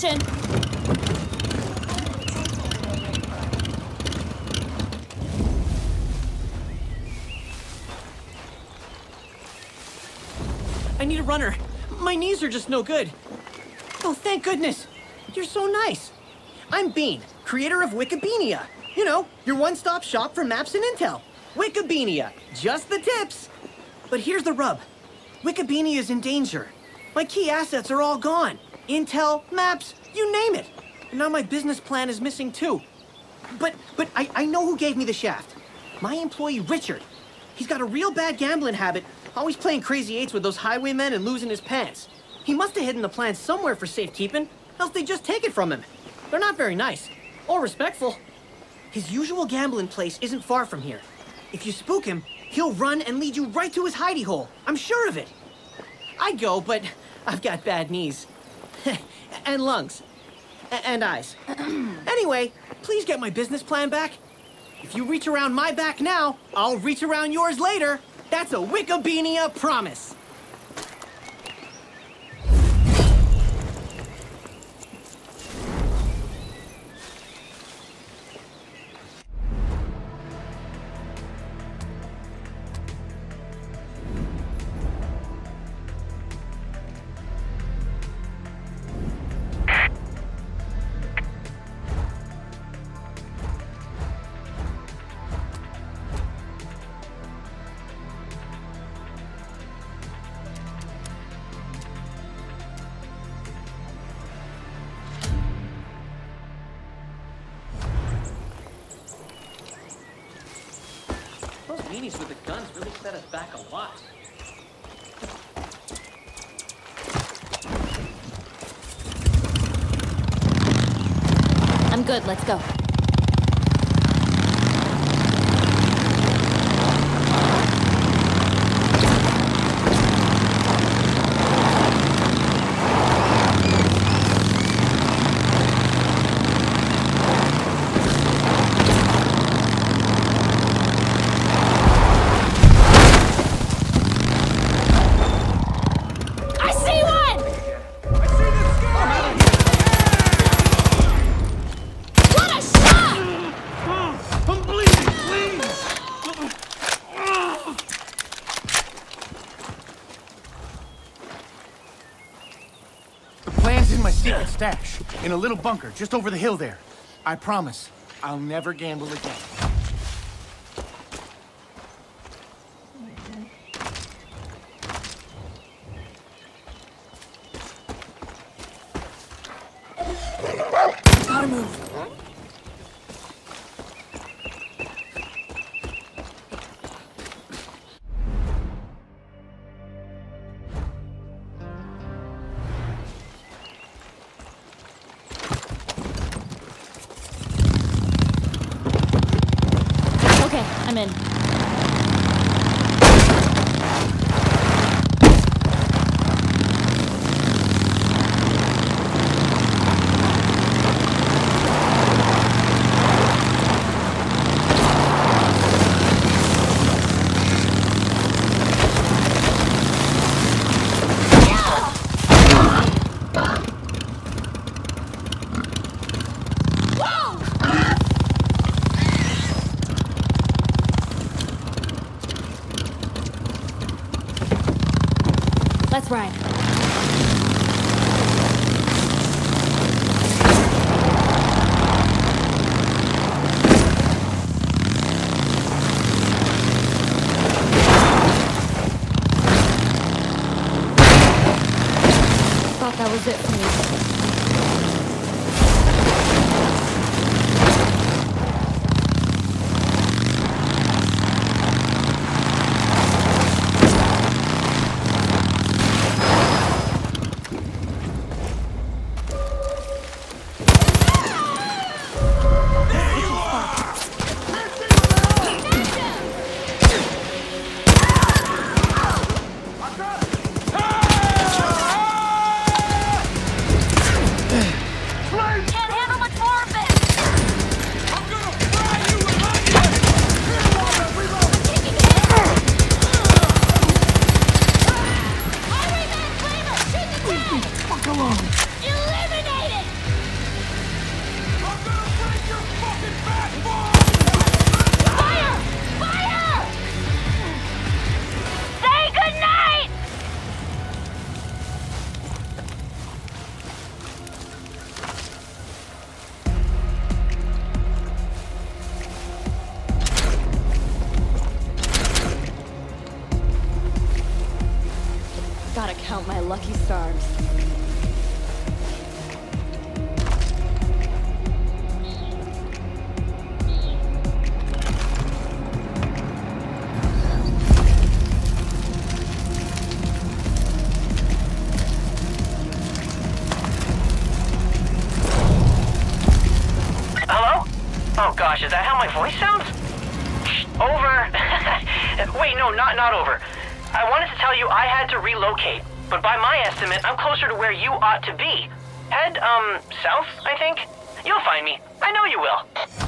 I need a runner. My knees are just no good. Oh, thank goodness. You're so nice. I'm Bean, creator of Wikibeania. You know, your one-stop shop for maps and intel. Wikibeania, just the tips. But here's the rub. Wikibeania is in danger. My key assets are all gone. Intel, maps, you name it. And now my business plan is missing too. But, but I, I know who gave me the shaft. My employee, Richard. He's got a real bad gambling habit, always playing crazy eights with those highwaymen and losing his pants. He must have hidden the plan somewhere for safekeeping, else they'd just take it from him. They're not very nice, or respectful. His usual gambling place isn't far from here. If you spook him, he'll run and lead you right to his hidey hole. I'm sure of it. I'd go, but I've got bad knees. and lungs. And eyes. anyway, please get my business plan back. If you reach around my back now, I'll reach around yours later. That's a Wikibeania promise. Guns really set us back a lot. I'm good, let's go. In a little bunker just over the hill there. I promise, I'll never gamble again. Okay, alone. Eliminated! I'm gonna break your fucking back! Fire! Fire! Say! Gotta count my lucky stars. Voice sounds? Over. Wait, no, not not over. I wanted to tell you I had to relocate, but by my estimate, I'm closer to where you ought to be. Head um south, I think. You'll find me. I know you will.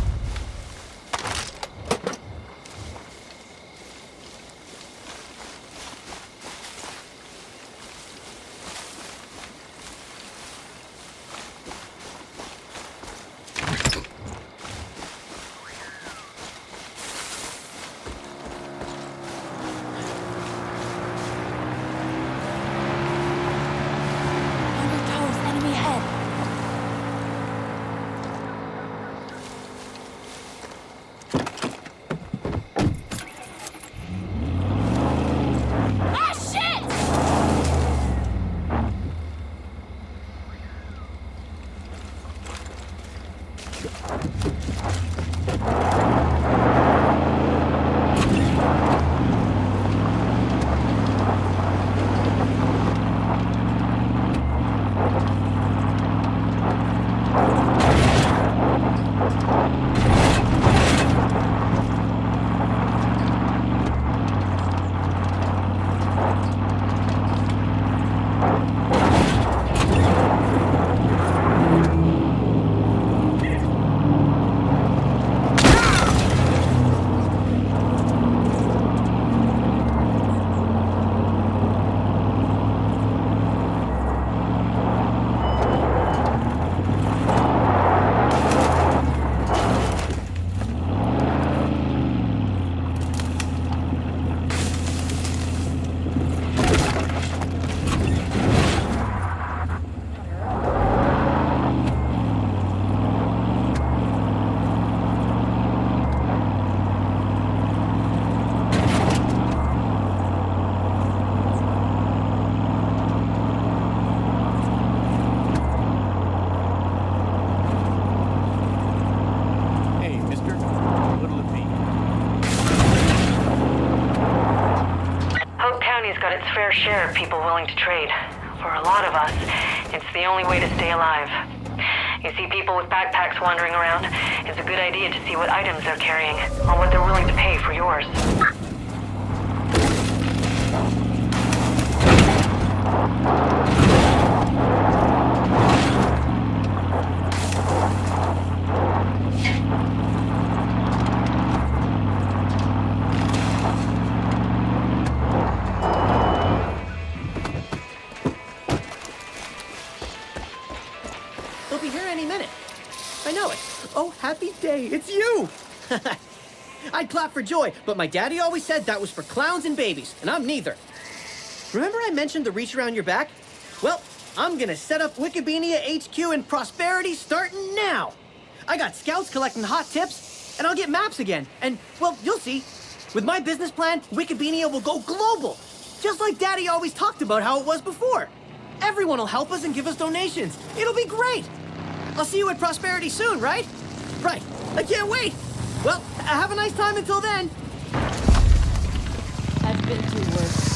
Its fair share of people willing to trade. For a lot of us, it's the only way to stay alive. You see people with backpacks wandering around, it's a good idea to see what items they're carrying, or what they're willing to pay for yours. It's you. I'd clap for joy, but my daddy always said that was for clowns and babies, and I'm neither. Remember I mentioned the reach around your back? Well, I'm gonna set up Wikibeania HQ in Prosperity starting now. I got scouts collecting hot tips, and I'll get maps again. And, well, you'll see. With my business plan, Wikibeania will go global. Just like Daddy always talked about how it was before. Everyone will help us and give us donations. It'll be great. I'll see you at Prosperity soon, right? Right. I can't wait. Well, have a nice time until then. I've been.